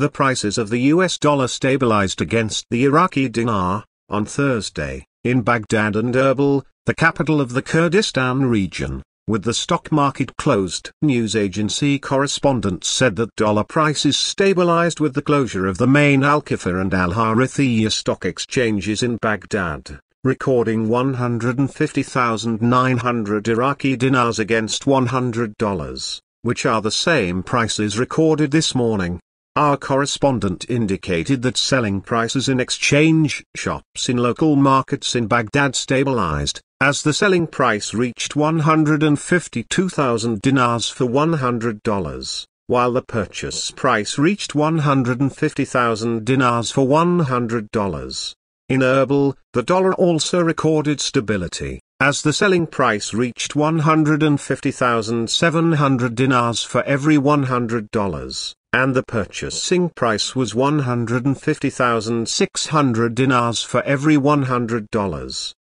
The prices of the US dollar stabilized against the Iraqi dinar, on Thursday, in Baghdad and Erbil, the capital of the Kurdistan region, with the stock market closed. News agency correspondents said that dollar prices stabilized with the closure of the main Al-Kifah and Al-Harithiyya stock exchanges in Baghdad, recording 150,900 Iraqi dinars against $100, which are the same prices recorded this morning. Our correspondent indicated that selling prices in exchange shops in local markets in Baghdad stabilized, as the selling price reached 152,000 dinars for $100, while the purchase price reached 150,000 dinars for $100. In Erbil, the dollar also recorded stability, as the selling price reached 150,700 dinars for every $100 and the purchasing price was 150,600 dinars for every $100.